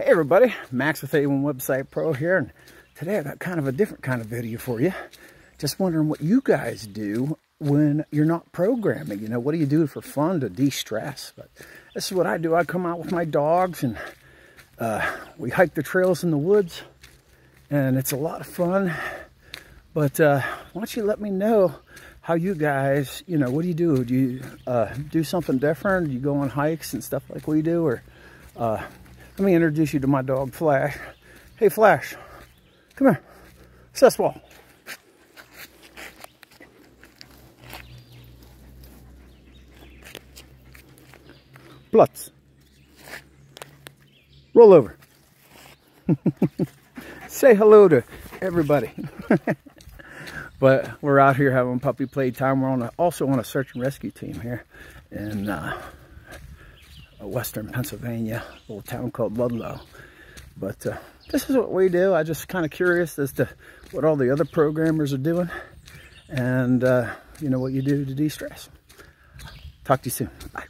Hey everybody, Max with A1 Website Pro here, and today I got kind of a different kind of video for you. Just wondering what you guys do when you're not programming. You know, what do you do for fun to de-stress? But this is what I do. I come out with my dogs and uh, we hike the trails in the woods, and it's a lot of fun. But uh, why don't you let me know how you guys, you know, what do you do? Do you uh, do something different? Do you go on hikes and stuff like we do? Or uh, let me introduce you to my dog, Flash. Hey, Flash. Come here. Seswall. Blutz. Roll over. Say hello to everybody. but we're out here having puppy play time. We're on a, also on a search and rescue team here And uh, western Pennsylvania, a little town called Ludlow. But uh, this is what we do. I just kind of curious as to what all the other programmers are doing and, uh, you know, what you do to de-stress. Talk to you soon. Bye.